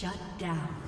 Shut down.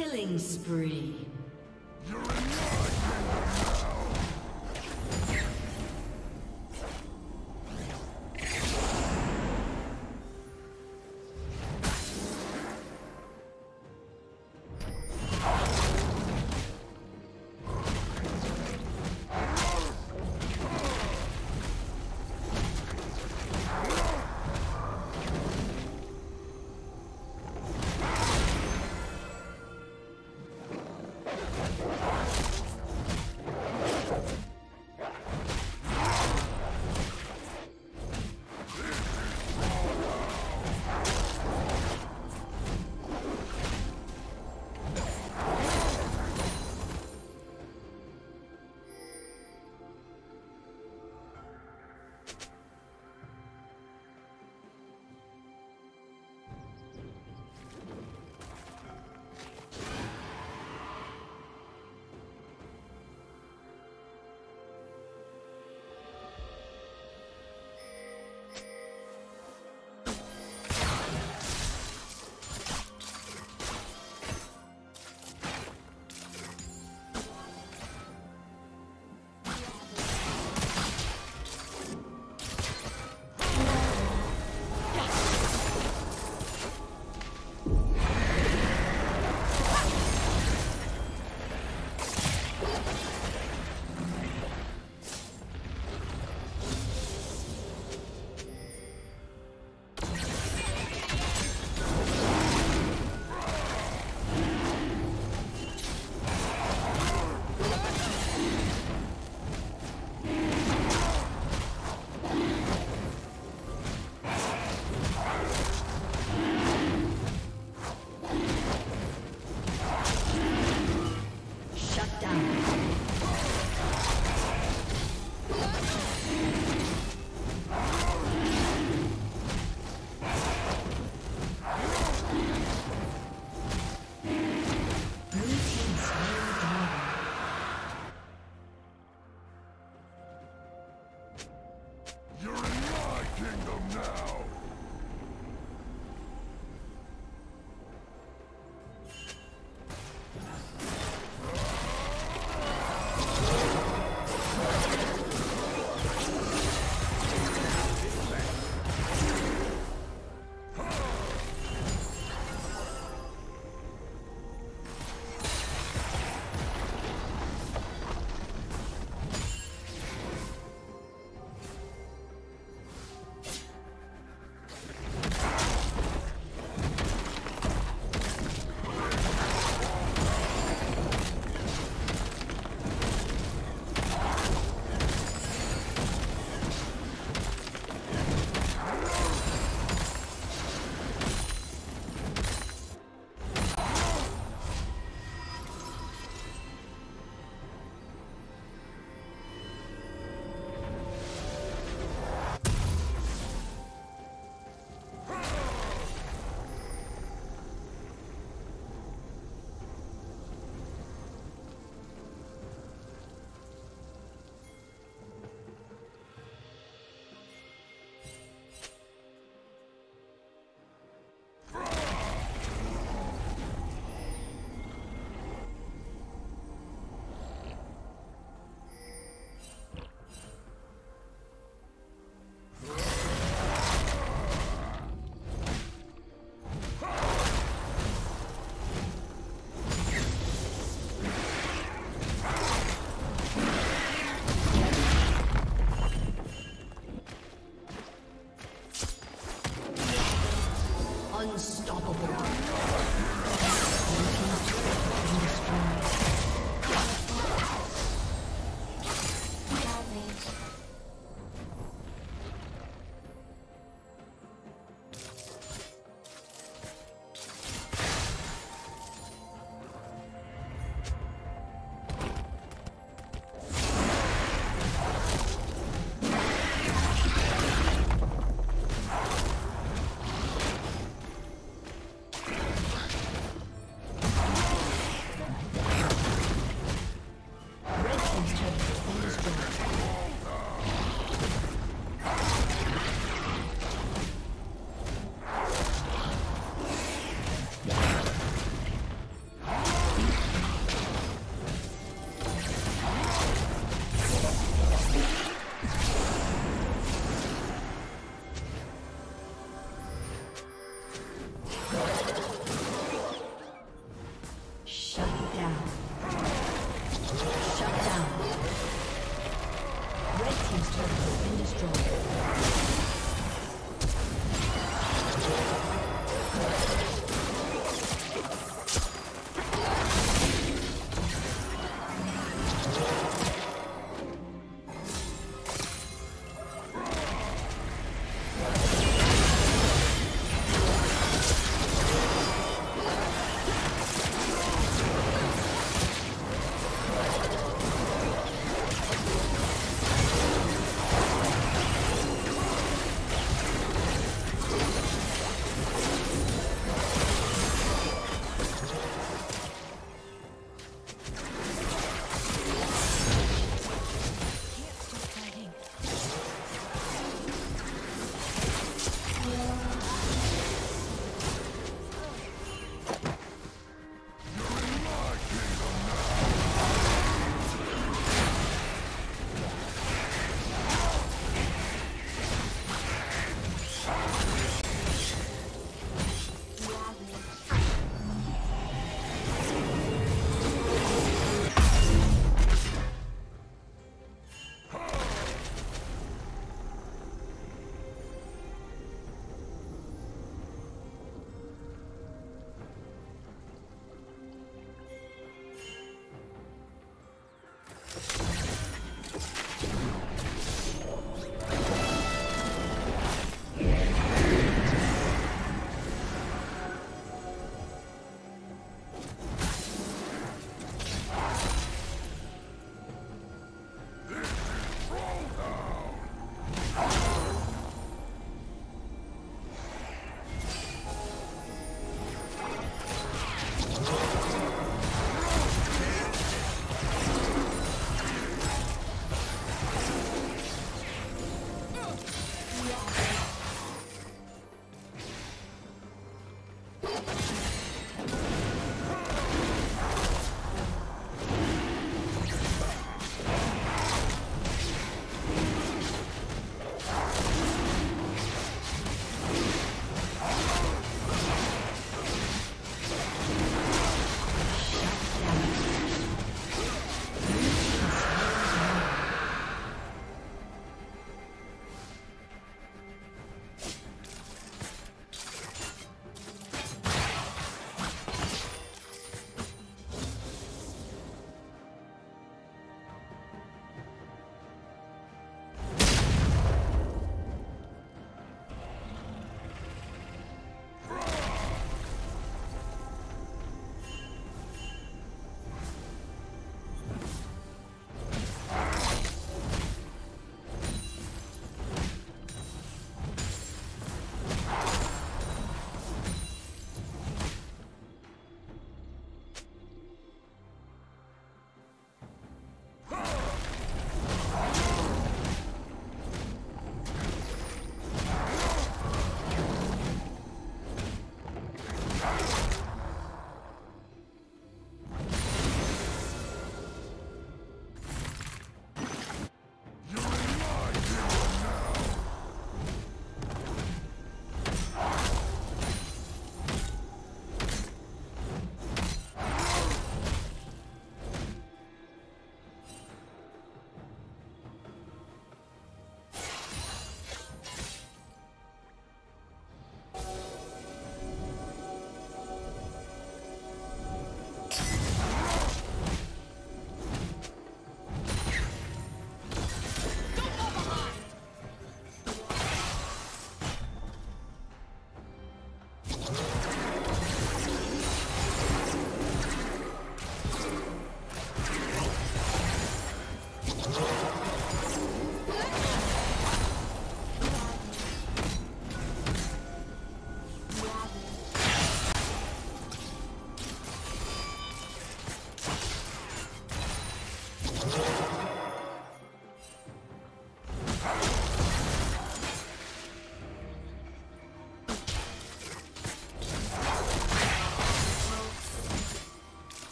Killing spree.